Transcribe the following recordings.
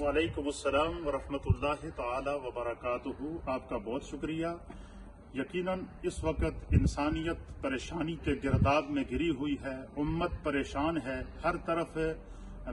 وعلیکم السلام ورحمۃ اللہ تعالی وبرکاتہ۔ آپ کا بہت شکریہ۔ یقیناً اس وقت انسانیت پریشانی کے گرداب میں گری ہوئی ہے، امت پریشان ہے، ہر طرف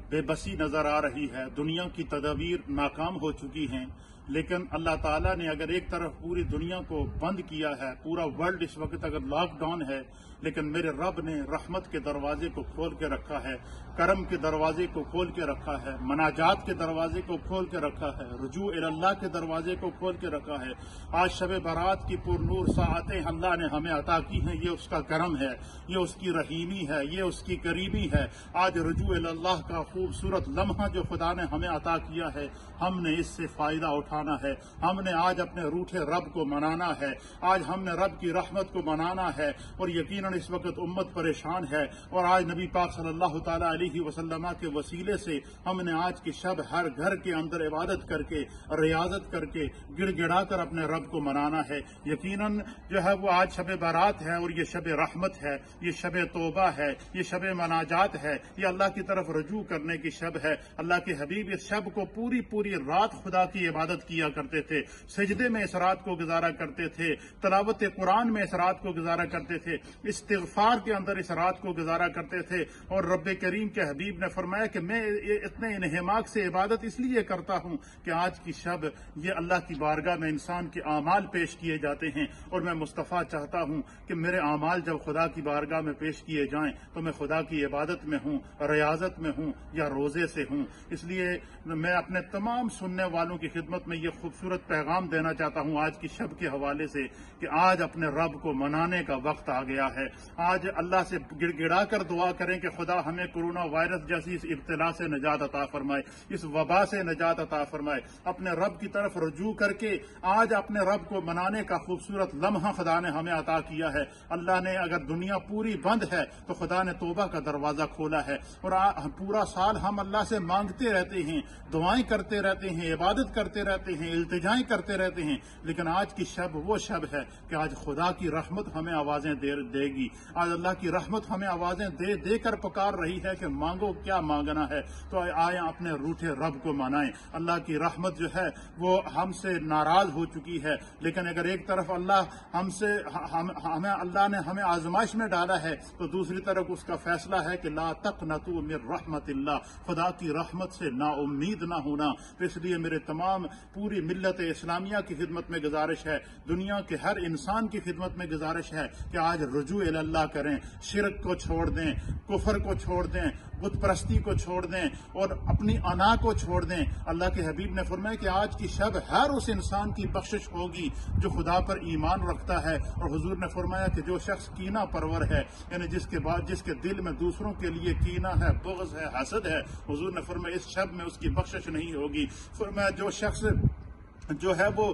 بے بسی نظر آ رہی ہے، دنیا کی تدابیر ناکام ہو چکی ہیں۔ لیکن اللہ تعالیٰ نے اگر ایک طرف پوری دنیا کو بند کیا ہے، پورا ورلڈ اس وقت اگر لاک ڈاؤن ہے، لیکن میرے رب نے رحمت کے دروازے کو کھول کے رکھا ہے، کرم کے دروازے کو کھول کے رکھا ہے، مناجات کے دروازے کو کھول کے رکھا ہے، رجوع اللہ کے دروازے کو کھول کے رکھا ہے۔ آج شب برات کی پر نور ساعتیں اللہ نے ہمیں عطا کی ہیں، یہ اس کا کرم ہے، یہ اس کی رحیمی ہے، یہ اس کی قریبی ہے۔ آج رجوع اللہ کا خوبصورت لمحہ جو خدا نے ہمیں عطا کیا ہے، ہم نے اس سے فائدہ اٹھانا ہے۔ ہم نے آج اپنے روٹھے رب کو منانا ہے۔ آج ہم نے رب کی رحمت کو منانا ہے اور یقیناً اس وقت امت پریشان ہے۔ اور آج نبی پاک صلی اللہ تعالی علیہ وسلم کے وسیلے سے ہم نے آج کی شب ہر گھر کے اندر عبادت کر کے، ریاضت کر کے گڑ گڑا کر اپنے رب کو منانا ہے۔ یقیناً جو ہے وہ آج شب بارات ہے اور یہ شب رحمت ہے، یہ شب توبہ ہے، یہ شب مناجات ہے۔ یہ اللہ کی طرف رجوع کرنے کی شب ہے۔ اللہ کے حبیب اس شب کو پوری پوری رات خدا کی عبادت کیا کرتے تھے، سجدے میں اس رات کو گزارا کرتے تھے، تلاوت قرآن میں اس رات کو گزارا کرتے تھے، استغفار کے اندر اس رات کو گزارا کرتے تھے۔ اور رب کریم کے حبیب نے فرمایا کہ میں اتنے انہماک سے عبادت اس لیے کرتا ہوں کہ آج کی شب یہ اللہ کی بارگاہ میں انسان کے اعمال پیش کیے جاتے ہیں۔ اور میں مصطفیٰ چاہتا ہوں کہ میرے اعمال جب خدا کی بارگاہ میں پیش کیے جائیں تو میں خدا کی عبادت میں ہوں، ریاضت میں ہوں یا روزے سے ہوں۔ اس لیے میں اپنے تمام سننے والوں کی خدمت میں یہ خوبصورت پیغام دینا چاہتا ہوں آج کی شب کے حوالے سے کہ آج اپنے رب کو منانے کا وقت آ گیا ہے۔ آج اللہ سے گڑ گڑا کر دعا کریں کہ خدا ہمیں کورونا وائرس جیسی اس ابتلا سے نجات عطا فرمائے، اس وبا سے نجات عطا فرمائے۔ اپنے رب کی طرف رجوع کر کے آج اپنے رب کو منانے کا خوبصورت لمحہ خدا نے ہمیں عطا کیا ہے۔ اللہ نے اگر دنیا پوری بند ہے تو خدا نے توبہ کا دروازہ کھولا ہے۔ اور پورا سال ہم اللہ سے مانگتے رہتے ہیں، دعائیں کرتے رہتے ہیں، عبادت کرتے رہتے ہیں التجائیں کرتے رہتے ہیں۔ لیکن آج کی شب وہ شب ہے کہ آج خدا کی رحمت ہمیں آوازیں دے گی۔ آج اللہ کی رحمت ہمیں آوازیں دے دے کر پکار رہی ہے کہ مانگو کیا مانگنا ہے۔ تو آئے اپنے روٹے رب کو منائیں۔ اللہ کی رحمت جو ہے وہ ہم سے ناراض ہو چکی ہے۔ لیکن اگر ایک طرف اللہ ہم سے ہمیں، اللہ نے ہمیں آزمائش میں ڈالا ہے، تو دوسری طرف اس کا فیصلہ ہے کہ لا تک نہ تو رحمت اللہ۔ خدا کی رحمت سے نا امید نہ ہونا۔ اس لیے میرے تمام پوری ملت اسلامیہ کی خدمت میں گزارش ہے، دنیا کے ہر انسان کی خدمت میں گزارش ہے کہ آج رجوع اللہ کریں، شرک کو چھوڑ دیں، کفر کو چھوڑ دیں بت پرستی کو چھوڑ دیں اور اپنی انا کو چھوڑ دیں۔ اللہ کے حبیب نے فرمایا کہ آج کی شب ہر اس انسان کی بخشش ہوگی جو خدا پر ایمان رکھتا ہے۔ اور حضور نے فرمایا کہ جو شخص کینا پرور ہے یعنی جس کے بعد جس کے دل میں دوسروں کے لیے کینا ہے، بغض ہے، حسد ہے، حضور نے فرمایا اس شب میں اس کی بخشش نہیں ہوگی۔ فرمایا جو شخص جو ہے وہ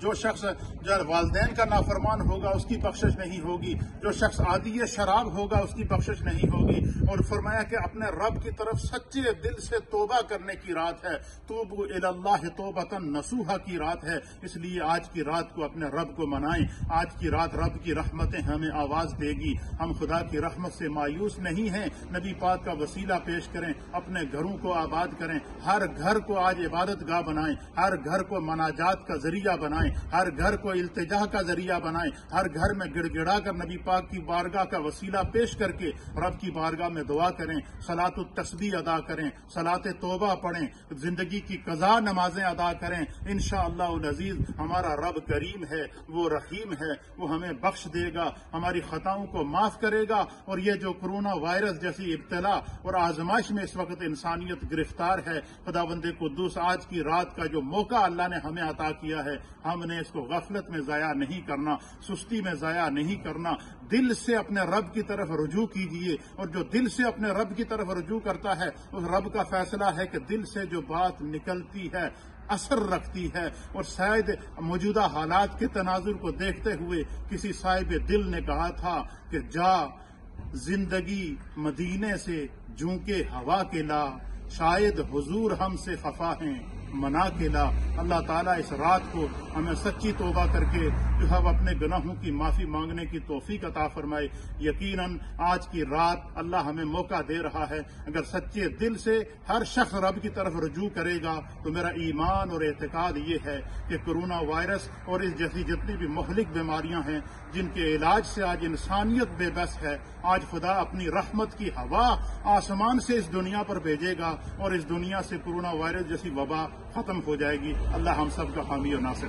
جو شخص جو والدین کا نافرمان ہوگا، اس کی بخشش نہیں ہوگی۔ جو شخص عادی شراب ہوگا، اس کی بخشش نہیں ہوگی۔ اور فرمایا کہ اپنے رب کی طرف سچے دل سے توبہ کرنے کی رات ہے۔ تو اللہ توبہ نسوحا کی رات ہے۔ اس لیے آج کی رات کو اپنے رب کو منائیں۔ آج کی رات رب کی رحمتیں ہمیں آواز دے گی۔ ہم خدا کی رحمت سے مایوس نہیں ہیں۔ نبی پاک کا وسیلہ پیش کریں، اپنے گھروں کو آباد کریں۔ ہر گھر کو آج عبادت گاہ بنائیں۔ ہر ہر گھر کو مناجات کا ذریعہ بنائیں، ہر گھر کو التجا کا ذریعہ بنائیں، ہر گھر میں گڑ گڑا کر نبی پاک کی بارگاہ کا وسیلہ پیش کر کے رب کی بارگاہ میں دعا کریں سلاط التسبیح ادا کریں سلاط توبہ پڑھیں، زندگی کی قضا نمازیں ادا کریں۔ انشاءاللہ العزیز ہمارا رب کریم ہے، وہ رحیم ہے، وہ ہمیں بخش دے گا، ہماری خطاؤں کو معاف کرے گا اور یہ جو کرونا وائرس جیسی ابتلا اور آزمائش میں اس وقت انسانیت گرفتار ہے خدا بند قدوس، آج کی رات کا جو موقع موقع اللہ نے ہمیں عطا کیا ہے، ہم نے اس کو غفلت میں ضائع نہیں کرنا، سستی میں ضائع نہیں کرنا۔ دل سے اپنے رب کی طرف رجوع کیجیے اور جو دل سے اپنے رب کی طرف رجوع کرتا ہے، اس رب کا فیصلہ ہے کہ دل سے جو بات نکلتی ہے، اثر رکھتی ہے۔ اور شاید موجودہ حالات کے تناظر کو دیکھتے ہوئے کسی صاحب دل نے کہا تھا کہ جا زندگی مدینے سے جوں کے ہوا کے لا، شاید حضور ہم سے خفا ہیں۔ منا کے لا۔ اللہ تعالیٰ اس رات کو ہمیں سچی توبہ کر کے جو ہے اپنے گناہوں کی معافی مانگنے کی توفیق عطا فرمائے۔ یقیناً آج کی رات اللہ ہمیں موقع دے رہا ہے۔ اگر سچے دل سے ہر شخص رب کی طرف رجوع کرے گا تو میرا ایمان اور اعتقاد یہ ہے کہ کرونا وائرس اور اس جیسی جتنی بھی مہلک بیماریاں ہیں، جن کے علاج سے آج انسانیت بے بس ہے، آج خدا اپنی رحمت کی ہوا آسمان سے اس دنیا پر بھیجے گا اور اس دنیا سے کرونا وائرس جیسی وبا ختم ہو جائے گی۔ اللہ ہم سب کا حامی و ناصر